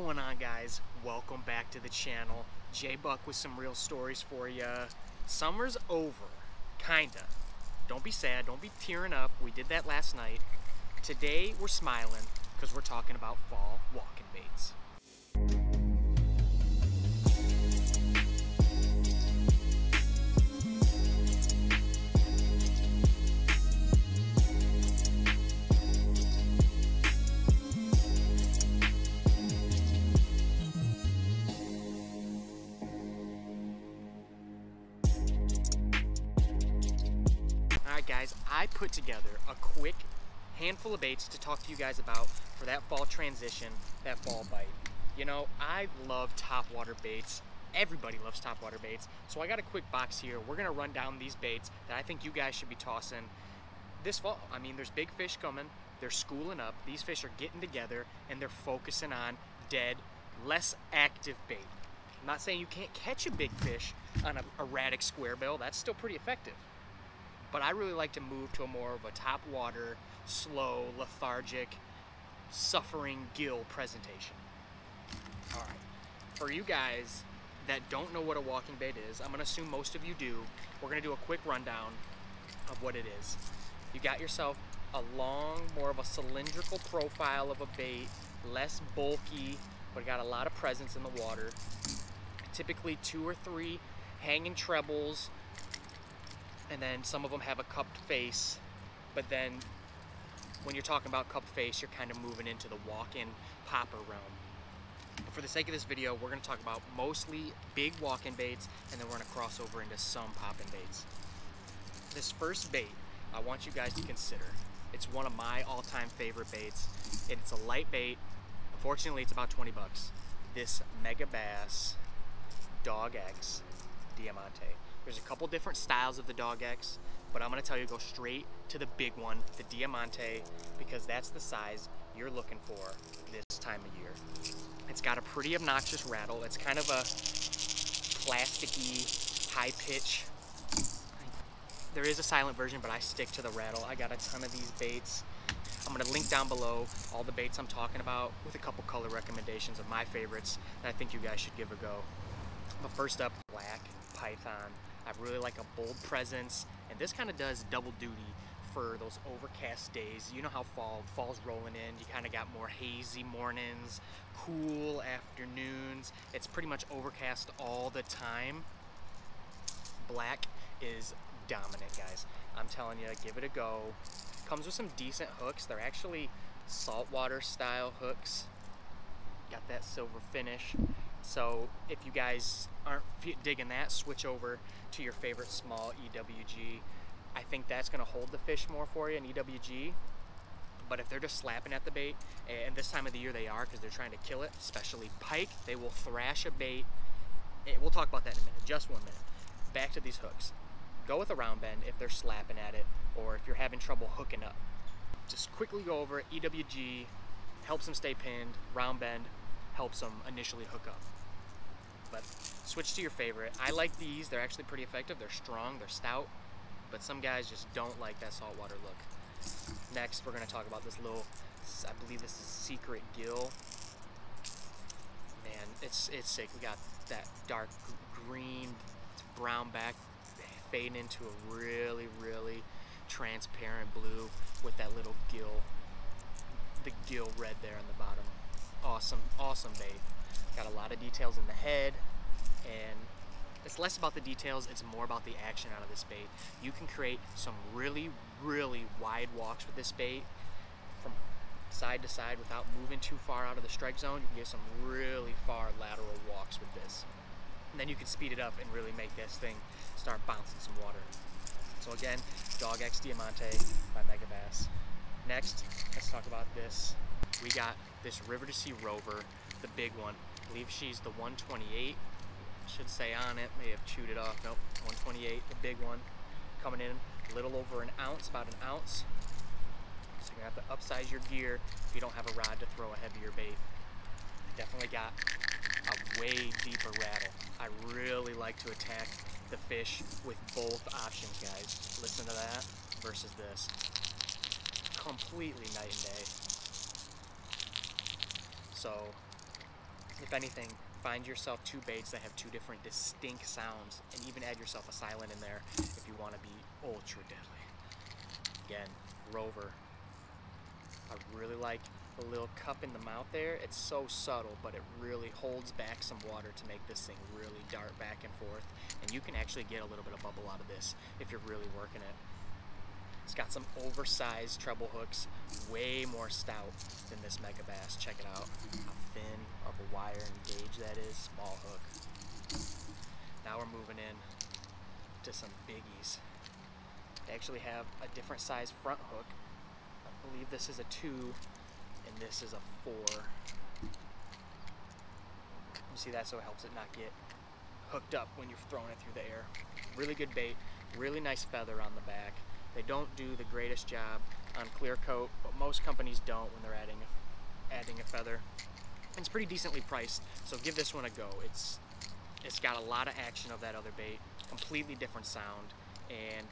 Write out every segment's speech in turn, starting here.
going on guys? Welcome back to the channel. Jay Buck with some Reel Stories for you. Summer's over, kinda. Don't be sad, don't be tearing up. We did that last night. Today we're smiling because we're talking about fall walking baits. Put together a quick handful of baits to talk to you guys about for that fall transition, that fall bite. You know, I love topwater baits. Everybody loves topwater baits. So I got a quick box here. We're gonna run down these baits that I think you guys should be tossing this fall. I mean, there's big fish coming. They're schooling up. These fish are getting together and they're focusing on dead, less active bait. I'm not saying you can't catch a big fish on a erratic square bill. That's still pretty effective but I really like to move to a more of a top water, slow, lethargic, suffering gill presentation. All right, for you guys that don't know what a walking bait is, I'm gonna assume most of you do. We're gonna do a quick rundown of what it is. You got yourself a long, more of a cylindrical profile of a bait, less bulky, but got a lot of presence in the water. Typically two or three hanging trebles, and then some of them have a cupped face but then when you're talking about cupped face you're kind of moving into the walk-in popper realm. But for the sake of this video we're going to talk about mostly big walk-in baits and then we're to cross over into some popping baits. This first bait i want you guys to consider. It's one of my all-time favorite baits and it's a light bait. Unfortunately it's about 20 bucks. This Megabass dog x diamante there's a couple different styles of the Dog X, but I'm gonna tell you go straight to the big one, the Diamante, because that's the size you're looking for this time of year. It's got a pretty obnoxious rattle. It's kind of a plasticky, high pitch. There is a silent version, but I stick to the rattle. I got a ton of these baits. I'm gonna link down below all the baits I'm talking about with a couple color recommendations of my favorites that I think you guys should give a go. But first up, black python. I really like a bold presence, and this kind of does double duty for those overcast days. You know how fall fall's rolling in. You kind of got more hazy mornings, cool afternoons. It's pretty much overcast all the time. Black is dominant, guys. I'm telling you, give it a go. Comes with some decent hooks. They're actually saltwater style hooks. Got that silver finish. So if you guys aren't digging that, switch over to your favorite small EWG. I think that's gonna hold the fish more for you in EWG. But if they're just slapping at the bait, and this time of the year they are because they're trying to kill it, especially pike, they will thrash a bait. We'll talk about that in a minute, just one minute. Back to these hooks. Go with a round bend if they're slapping at it, or if you're having trouble hooking up. Just quickly go over. EWG helps them stay pinned, round bend helps them initially hook up but switch to your favorite. I like these, they're actually pretty effective. They're strong, they're stout, but some guys just don't like that saltwater look. Next, we're gonna talk about this little, I believe this is Secret Gill. Man, it's, it's sick. We got that dark green, brown back fading into a really, really transparent blue with that little gill, the gill red there on the bottom. Awesome, awesome bait. Got a lot of details in the head, and it's less about the details, it's more about the action out of this bait. You can create some really, really wide walks with this bait from side to side without moving too far out of the strike zone. You can get some really far lateral walks with this. And then you can speed it up and really make this thing start bouncing some water. So again, Dog X Diamante by Megabass. Next, let's talk about this. We got this River2Sea Rover, the big one. I believe she's the 128. Should say on it, may have chewed it off. Nope, 128, the big one. Coming in a little over an ounce, about an ounce. So you're gonna have to upsize your gear if you don't have a rod to throw a heavier bait. Definitely got a way deeper rattle. I really like to attack the fish with both options, guys. Listen to that versus this. Completely night and day. So if anything, find yourself two baits that have two different distinct sounds and even add yourself a silent in there if you want to be ultra deadly. Again, Rover. I really like the little cup in the mouth there. It's so subtle, but it really holds back some water to make this thing really dart back and forth. And you can actually get a little bit of bubble out of this if you're really working it. It's got some oversized treble hooks, way more stout than this Megabass. Check it out, how thin of a wire and gauge that is, small hook. Now we're moving in to some biggies. They actually have a different size front hook. I believe this is a two and this is a four. You see that so it helps it not get hooked up when you're throwing it through the air. Really good bait, really nice feather on the back. They don't do the greatest job on clear coat, but most companies don't when they're adding adding a feather. And it's pretty decently priced, so give this one a go. It's it's got a lot of action of that other bait, completely different sound, and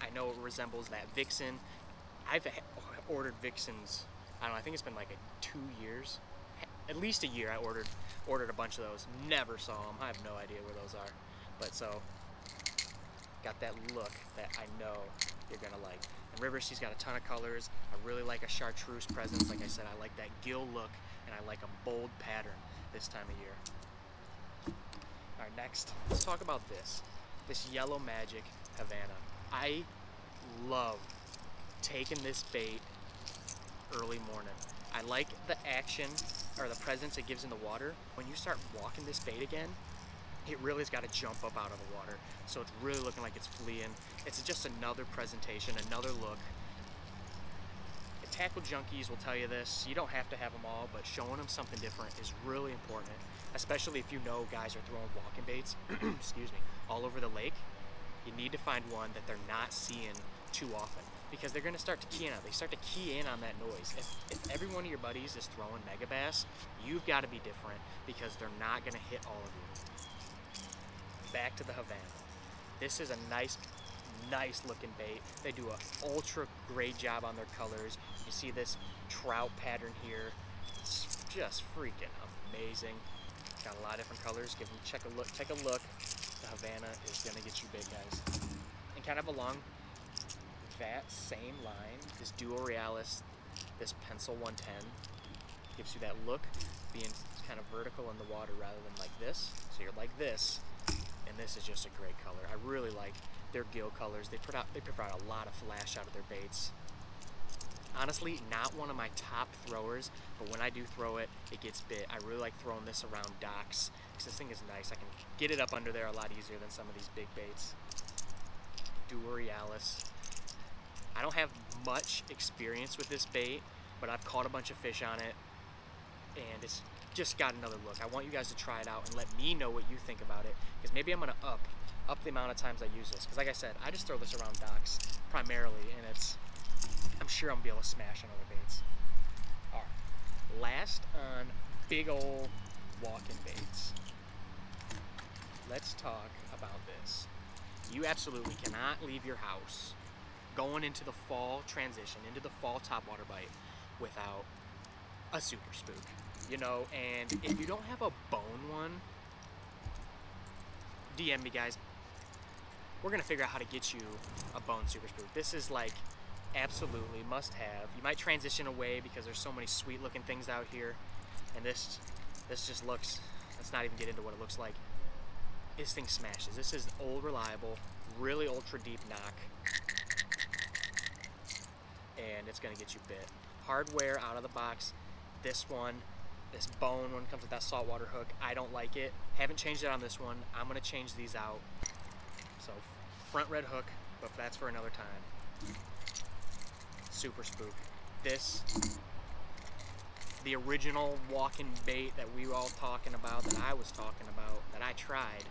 I know it resembles that Vixen. I've ordered Vixens, I don't know, I think it's been like a, two years, at least a year I ordered ordered a bunch of those. Never saw them, I have no idea where those are. But so, got that look that I know you're gonna like. And River Sea's got a ton of colors. I really like a chartreuse presence. Like I said, I like that gill look and I like a bold pattern this time of year. All right, next, let's talk about this. This Yellow Magic Havana. I love taking this bait early morning. I like the action or the presence it gives in the water. When you start walking this bait again, it really has got to jump up out of the water. So it's really looking like it's fleeing. It's just another presentation, another look. The tackle junkies will tell you this. You don't have to have them all, but showing them something different is really important, especially if you know guys are throwing walking baits, excuse me, all over the lake. You need to find one that they're not seeing too often because they're going to start to key in on They start to key in on that noise. If, if every one of your buddies is throwing Megabass, you've got to be different because they're not going to hit all of you back to the Havana. This is a nice, nice looking bait. They do an ultra great job on their colors. You see this trout pattern here. It's just freaking amazing. Got a lot of different colors. Give them check a look. Take a look. The Havana is gonna get you big guys. And kind of along that same line, this Duo Realis, this Pencil 110 gives you that look, being kind of vertical in the water rather than like this. So you're like this, and this is just a great color. I really like their gill colors. They put out they provide a lot of flash out of their baits. Honestly, not one of my top throwers, but when I do throw it, it gets bit. I really like throwing this around docks because this thing is nice. I can get it up under there a lot easier than some of these big baits. Duo Realis. I don't have much experience with this bait, but I've caught a bunch of fish on it, and it's just got another look. I want you guys to try it out and let me know what you think about it because maybe I'm gonna up up the amount of times I use this because like I said I just throw this around docks primarily and it's I'm sure I'm gonna be able to smash on other baits. All right, last on big old walking baits. Let's talk about this. You absolutely cannot leave your house going into the fall transition, into the fall topwater bite without a super spook you know, and if you don't have a bone one, DM me, guys. We're gonna figure out how to get you a bone super spook. This is like absolutely must have. You might transition away because there's so many sweet looking things out here, and this this just looks. Let's not even get into what it looks like. This thing smashes. This is old reliable, really ultra deep knock. and it's gonna get you bit. Hardware out of the box. This one this bone one comes with that saltwater hook. I don't like it. Haven't changed it on this one. I'm gonna change these out. So front red hook, but that's for another time. Super spook. This, the original walking bait that we were all talking about, that I was talking about, that I tried,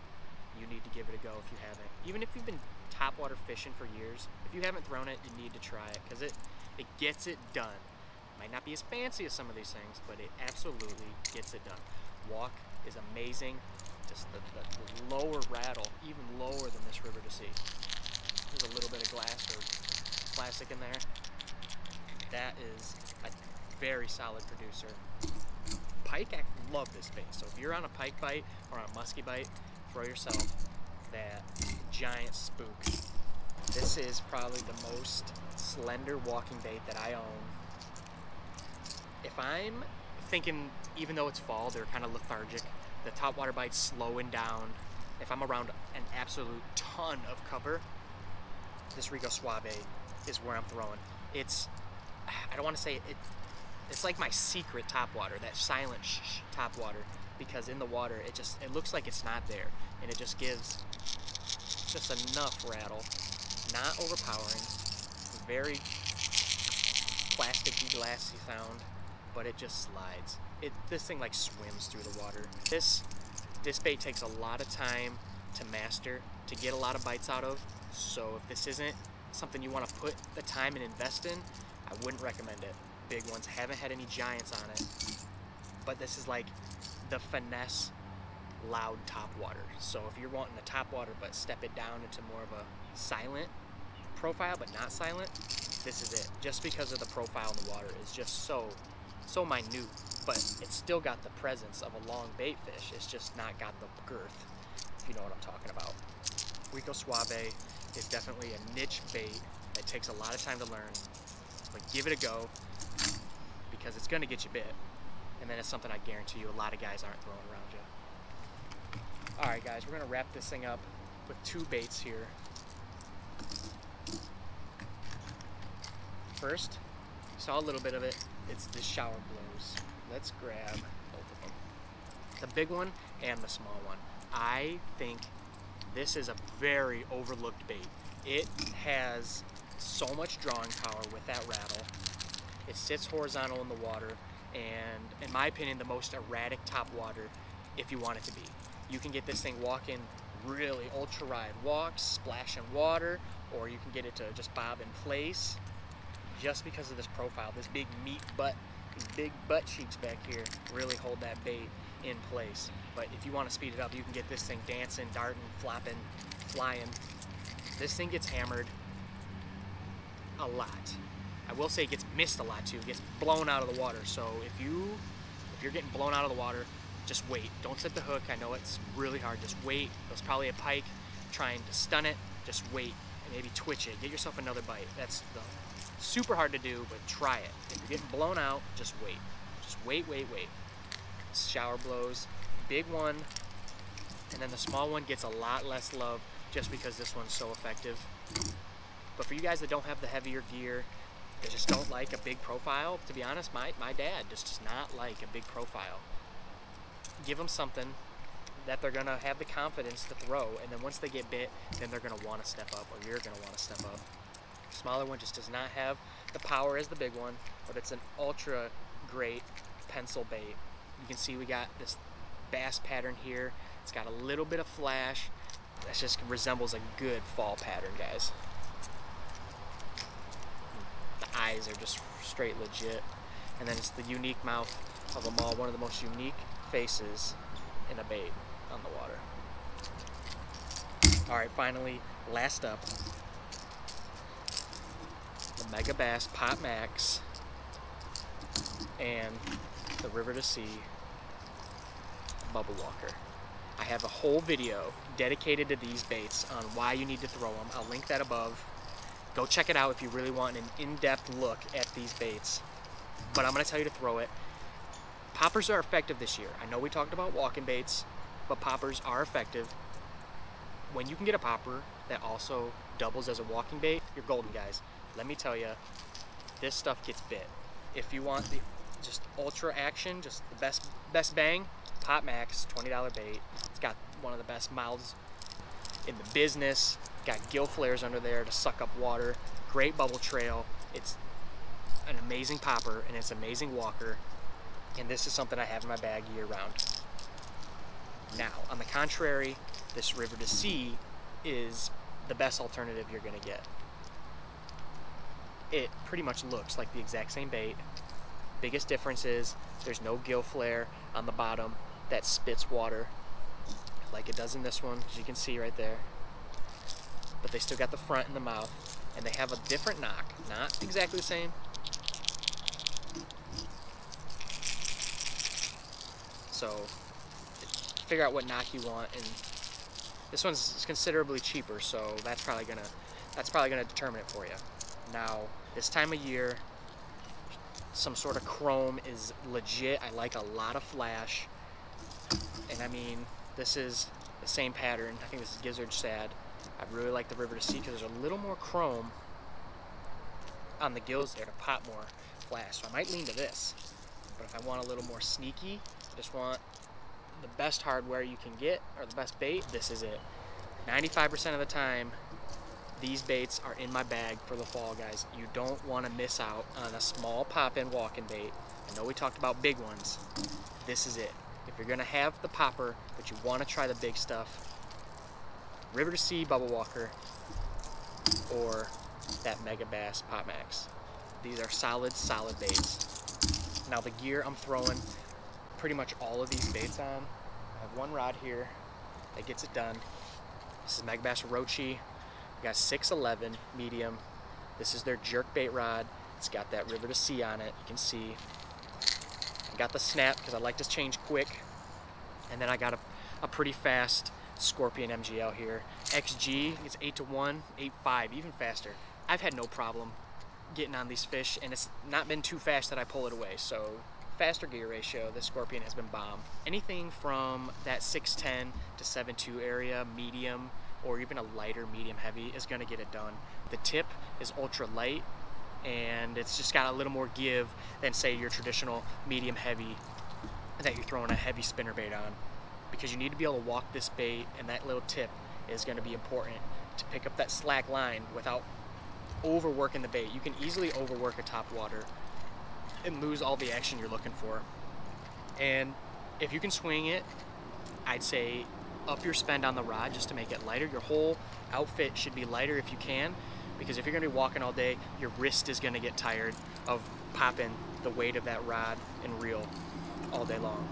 you need to give it a go if you haven't. Even if you've been topwater fishing for years, if you haven't thrown it, you need to try it because it, it gets it done. Might not be as fancy as some of these things, but it absolutely gets it done. Walk is amazing. Just the, the, the lower rattle, even lower than this River2Sea. There's a little bit of glass or plastic in there. That is a very solid producer. pike act love this bait. So if you're on a pike bite or on a musky bite, throw yourself that giant spook. This is probably the most slender walking bait that I own. If I'm thinking, even though it's fall, they're kind of lethargic, the top water bite's slowing down. If I'm around an absolute ton of cover, this Rico Suave is where I'm throwing. It's, I don't want to say it, it's like my secret top water, that silent shh, shh top water, because in the water it just, it looks like it's not there, and it just gives just enough rattle, not overpowering, very plasticky, glassy sound, but it just slides. It this thing like swims through the water. This this bait takes a lot of time to master, to get a lot of bites out of. So if this isn't something you want to put the time and invest in, I wouldn't recommend it. Big ones haven't had any giants on it, but this is like the finesse loud top water. So if you're wanting a top water but step it down into more of a silent profile but not silent, this is it. Just because of the profile in the water is just so, so minute, but it's still got the presence of a long bait fish. It's just not got the girth, if you know what I'm talking about. Rico Suave is definitely a niche bait that takes a lot of time to learn, but give it a go because it's gonna get you bit. And then it's something I guarantee you a lot of guys aren't throwing around you. All right, guys, we're gonna wrap this thing up with two baits here. First, saw a little bit of it. It's the shower blows. Let's grab both of them. The big one and the small one. I think this is a very overlooked bait. It has so much drawing power with that rattle. It sits horizontal in the water and in my opinion the most erratic top water if you want it to be you can get this thing walking really ultra ride walks, splashing water, or you can get it to just bob in place just because of this profile. This big meat butt, these big butt cheeks back here really hold that bait in place. But if you want to speed it up, you can get this thing dancing, darting, flopping, flying. This thing gets hammered a lot. I will say it gets missed a lot too. It gets blown out of the water. So if you if you're getting blown out of the water, just wait. Don't set the hook. I know it's really hard. Just wait. It was probably a pike trying to stun it. Just wait and maybe twitch it. Get yourself another bite. That's the super hard to do, but try it. If you're getting blown out, just wait. Just wait, wait, wait. Shower blows. Big one. And then the small one gets a lot less love just because this one's so effective. But for you guys that don't have the heavier gear, that just don't like a big profile, to be honest, my, my dad just does not like a big profile give them something that they're gonna have the confidence to throw, and then once they get bit, then they're gonna want to step up, or you're gonna want to step up. Smaller one just does not have the power as the big one, but it's an ultra great pencil bait. You can see we got this bass pattern here. It's got a little bit of flash. That just resembles a good fall pattern, guys. The eyes are just straight legit. And then it's the unique mouth of them all, one of the most unique faces in a bait on the water. All right, finally, last up, the Megabass Pop Max and the River2Sea Bubble Walker. I have a whole video dedicated to these baits on why you need to throw them. I'll link that above. Go check it out if you really want an in-depth look at these baits. But I'm gonna tell you to throw it Poppers are effective this year. I know we talked about walking baits, but poppers are effective. When you can get a popper that also doubles as a walking bait, you're golden, guys. Let me tell you, this stuff gets bit. If you want the just ultra action, just the best best bang, Pop Max, $20 bait. It's got one of the best mouths in the business. Got gill flares under there to suck up water. Great bubble trail. It's an amazing popper and it's amazing walker and this is something I have in my bag year round. Now, on the contrary, this River2Sea is the best alternative you're going to get. It pretty much looks like the exact same bait. Biggest difference is there's no gill flare on the bottom that spits water like it does in this one, as you can see right there. But they still got the front and the mouth, and they have a different knock. Not exactly the same, So figure out what knock you want and this one's considerably cheaper, so that's probably gonna that's probably gonna determine it for you. Now, this time of year, some sort of chrome is legit. I like a lot of flash. And I mean, this is the same pattern. I think this is Gizzard Shad. I really like the River2Sea because there's a little more chrome on the gills there to pop more flash. So I might lean to this. But if I want a little more sneaky, just want the best hardware you can get or the best bait, this is it. 95% of the time, these baits are in my bag for the fall, guys. You don't want to miss out on a small pop-in walking bait. I know we talked about big ones. This is it. If you're gonna have the popper, but you want to try the big stuff, River2Sea Bubble Walker or that Megabass Pop Max. These are solid, solid baits. Now the gear I'm throwing pretty much all of these baits on. I have one rod here that gets it done. This is Megabass Orochi. We got 611 medium. This is their jerk bait rod. It's got that River2Sea on it. You can see. I got the snap because I like to change quick. And then I got a, a pretty fast Scorpion MGL here. XG, it's 8 to 1, 8 5, even faster. I've had no problem getting on these fish and it's not been too fast that I pull it away. So faster gear ratio, the Scorpion has been bomb. Anything from that 610 to 7.2 area, medium, or even a lighter medium heavy is gonna get it done. The tip is ultra light and it's just got a little more give than say your traditional medium heavy that you're throwing a heavy spinner bait on because you need to be able to walk this bait and that little tip is going to be important to pick up that slack line without overworking the bait. You can easily overwork a top water and lose all the action you're looking for. And if you can swing it, I'd say up your spend on the rod just to make it lighter. Your whole outfit should be lighter if you can, because if you're gonna be walking all day, your wrist is gonna get tired of popping the weight of that rod and reel all day long.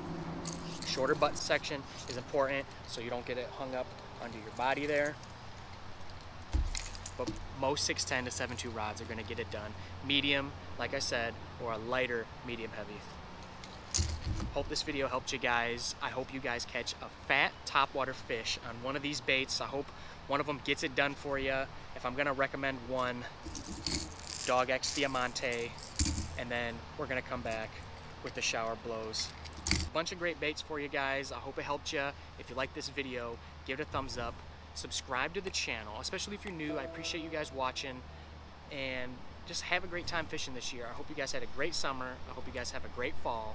Shorter butt section is important so you don't get it hung up under your body there. But most 610 to 7.2 rods are gonna get it done. Medium, like I said, or a lighter medium heavy. Hope this video helped you guys. I hope you guys catch a fat topwater fish on one of these baits. I hope one of them gets it done for you. If I'm gonna recommend one, Dog X Diamante, and then we're gonna come back with the shower blows. Bunch of great baits for you guys. I hope it helped you. If you like this video, give it a thumbs up. Subscribe to the channel, especially if you're new. I appreciate you guys watching. And just have a great time fishing this year. I hope you guys had a great summer. I hope you guys have a great fall.